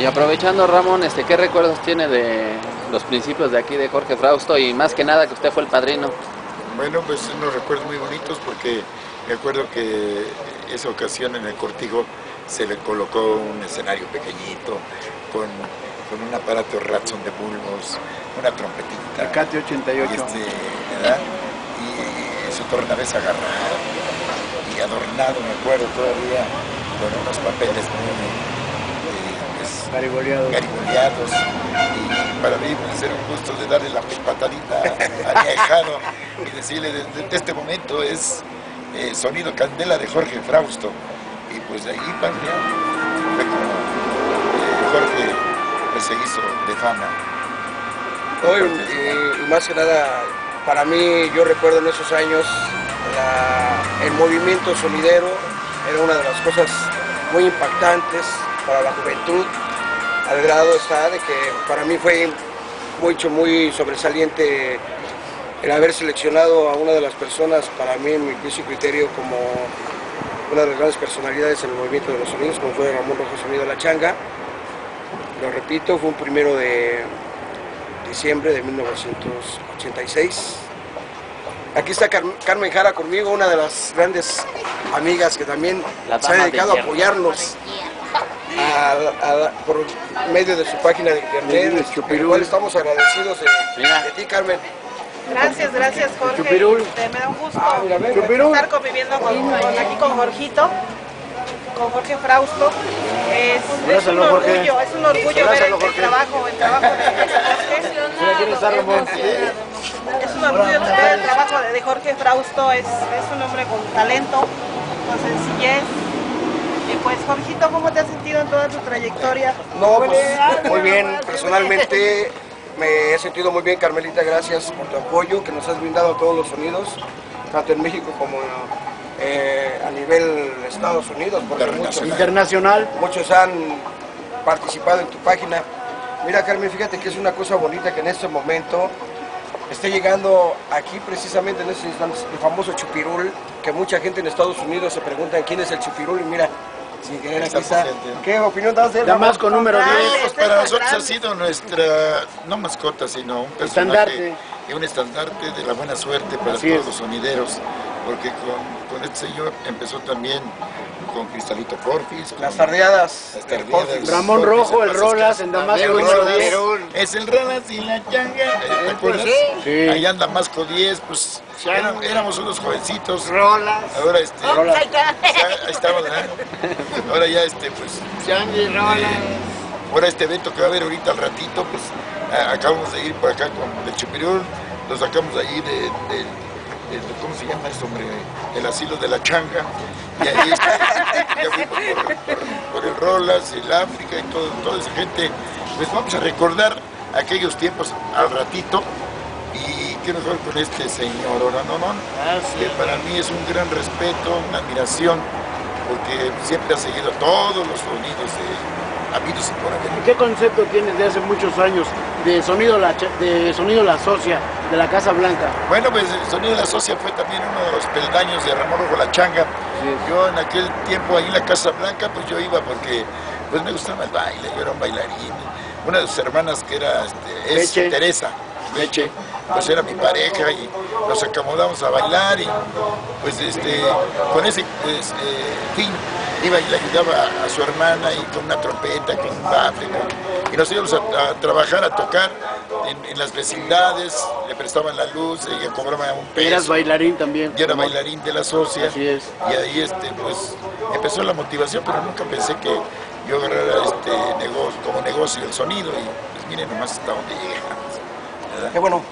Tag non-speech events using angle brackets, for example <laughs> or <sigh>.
Y aprovechando Ramón, este, ¿qué recuerdos tiene de los principios de aquí de Jorge Frausto y más que nada que usted fue el padrino? Bueno, pues unos recuerdos muy bonitos porque me acuerdo que esa ocasión en el cortijo se le colocó un escenario pequeñito con, con un aparato Ratson de bulbos, una trompetita. Acate 88. Y, este, ¿verdad? y su tornavesa agarrada y adornado, me acuerdo todavía, con unos papeles muy Garigoleados. garigoleados. Y para mí pues, era un gusto de darle la patadita a mi ahijado y decirle desde este momento es eh, sonido candela de Jorge Frausto. Y pues de ahí como eh, Jorge pues, se hizo de fama. Hoy, y, y más que nada, para mí, yo recuerdo en esos años, la- el movimiento sonidero era una de las cosas muy impactantes para la juventud, al grado está de que para mí fue mucho, muy sobresaliente el haber seleccionado a una de las personas, para mí, en mi juicio y criterio, como una de las grandes personalidades en el movimiento de los sonidos, como fue Ramón Rojo Sonido La Changa. Lo repito, fue un primero de diciembre de 1986. Aquí está Car- Carmen Jara conmigo, una de las grandes amigas que también se ha de dedicado a apoyarnos a- a- por medio de su página de internet, el Chupirul. cual estamos agradecidos de, ti, Carmen. Gracias, gracias Jorge. Chupirul. Me da un gusto Ah, mira, estar conviviendo con, con- aquí con Jorgito, con Jorge Frausto. Es, es un Jorge. orgullo, es un orgullo ver el, trabajo, el trabajo de, Jorge. Es un orgullo ver el trabajo de, de Jorge Frausto, es, es un hombre con talento, con sencillez. Y pues Jorgito, ¿cómo te has sentido en toda tu trayectoria? No, pues muy bien, personalmente me he sentido muy bien, Carmelita, gracias por tu apoyo que nos has brindado a todos los sonidos, tanto en México como eh, a nivel de Estados Unidos, porque muchos, Internacional. muchos han participado en tu página. Mira, Carmen, fíjate que es una cosa bonita que en este momento esté llegando aquí precisamente en estos instantes el famoso chupirul, que mucha gente en Estados Unidos se pregunta quién es el chupirul y mira, sin querer aquí está. ¿Qué opinión de él, Ramón? Damasco número 10. Pues para nosotros ha sido nuestra, no mascota, sino un personaje Estandarte. y un estandarte de la buena suerte para Así todos es. los sonideros, porque con, con este señor empezó también con Cristalito Porfis, Las tardeadas. las. Ramón Rojo, el Rolas, en Damasco El número Rolas, 10. Es el Rolas y la changa, ¿te acuerdas? Sí. Ahí anda Damasco 10, pues eran- éramos unos jovencitos. Rolas. Ahora este, Rolas. <laughs> ya, ahí estamos, ¿verdad? Ahora ya este, pues Changi, Rolas. Ahora este evento que va a haber ahorita al ratito, pues acabamos de ir por acá con el Chupirul, lo sacamos de ahí de, de- ¿cómo se llama esto, hombre? El asilo de la changa. Y ahí ya fuimos por, por- por el Rolas, el África y todo, toda esa gente. Pues vamos a recordar aquellos tiempos al ratito. Y qué mejor con este señor Oranonón, que para mí es un gran respeto, una admiración, porque siempre ha seguido todos los sonidos de habidos y por haber. ¿Qué concepto tienes de hace muchos años de sonido la, de sonido la socia de la Casa Blanca? Bueno, pues el sonido de la socia fue también uno de los peldaños de Ramón Rojo La Changa. Yo en aquel tiempo ahí en la Casa Blanca, pues yo iba porque pues me gustaba el baile, yo era un bailarín. Una de sus hermanas que era, este, es Leche. Teresa, Leche, pues era mi pareja y nos acomodamos a bailar y pues este, con ese pues, eh, fin iba y le ayudaba a, a su hermana y con una trompeta, con un bafle, con- y nos íbamos a, a trabajar, a tocar en, en las vecindades, le prestaban la luz, ella cobraba un peso. Eras bailarín también. Yo era bailarín de la socia. Así es. Y ahí este, pues, empezó la motivación, pero nunca pensé que yo agarrara este negocio, como negocio el sonido y pues miren nomás hasta dónde llegamos. Qué bueno.